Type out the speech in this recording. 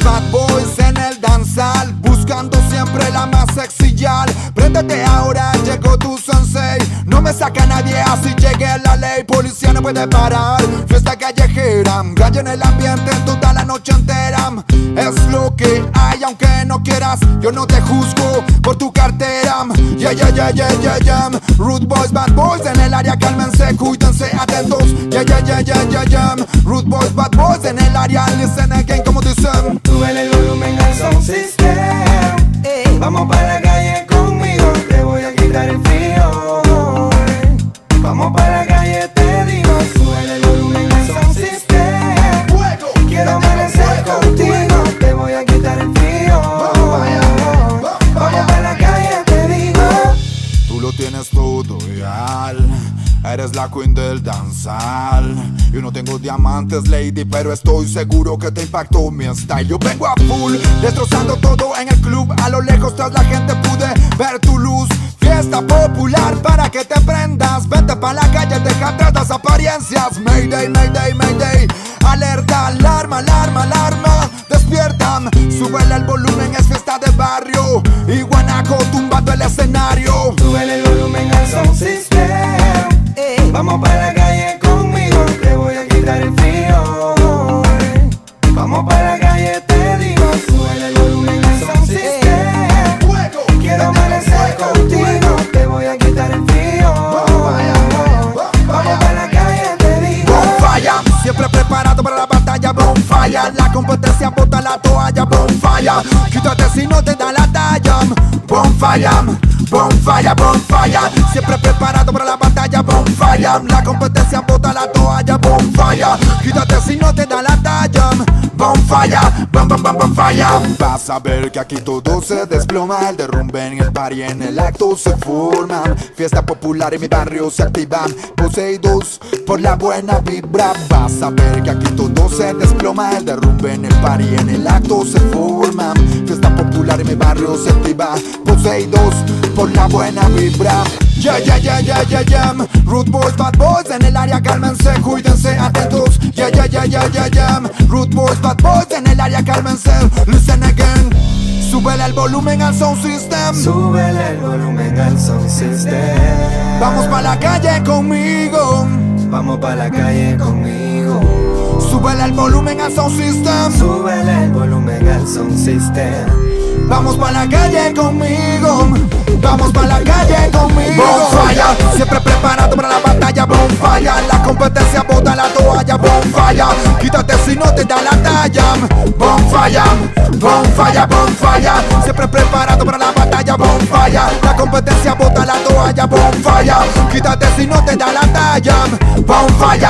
That's boy. Puede parar. Fiesta callejera, gallo en el ambiente toda la noche entera. Es lo que hay, aunque no quieras. Yo no te juzgo por tu cartera. Yeah, yeah, yeah, yeah, yeah, yeah. Root boys, bad boys en el área, cálmense, cuídense, atentos. Yeah, yeah, yeah, yeah, yeah, yeah. Root boys, bad boys en el área, listen again, como dicen. Sube el volumen al sound system. La calle, te digo, sube el volumen al sound system. Quiero amanecer contigo, te voy a quitar el frío. Vamos para la calle, te digo. Tú lo tienes todo real. Eres la queen del danzal. Yo no tengo diamantes, lady, pero estoy seguro que te impactó mi style. Yo vengo a full, destrozando todo en deja atrás las apariencias. Mayday, mayday, mayday. Alerta, alarma, alarma, alarma. Despiertan, súbele el volumen, es fiesta de barrio. Y Guanaco tumbando el escenario. Sube el volumen al sound system. Vamos para La competencia bota la toalla Bonfire, quítate si no te da la talla Bonfire, bonfire, bonfire. Siempre preparado para la batalla Bonfire, la competencia bota la toalla Bonfire, quítate si no te da la talla. Bonfire, bom, bom, bom, bonfire. Vas a ver que aquí todo se desploma. El derrumbe en el party, en el acto se forman. Fiesta popular en mi barrio se activan. Poseídos por la buena vibra. Vas a ver que aquí todo se desploma. El derrumbe en el party, en el acto se forman. Fiesta popular en mi barrio se activa. Poseídos por la buena vibra. Yeah, yeah, yeah, yeah, yeah, yeah. Root boys, bad boys en el área, cálmense, cuídense, atentos. Yeah, yeah, yeah, yeah, yeah, yeah. Root boys, bad boys en el área, cálmense Listen again. Súbele el volumen al sound system. Sube el volumen al sound system. Vamos pa' la calle conmigo. Vamos para la calle conmigo. Súbele el volumen al sound system. Sube el volumen al sound system. Vamos pa' la calle conmigo. Vamos pa' la calle conmigo. Bonfire, siempre preparado para la batalla Bonfire, la competencia bota la toalla Bonfire, quítate si no te da la talla. Bonfire, bonfire, bonfire. Siempre preparado para la batalla Bonfire, la competencia bota la toalla Bonfire, quítate si no te da la talla. Bonfire,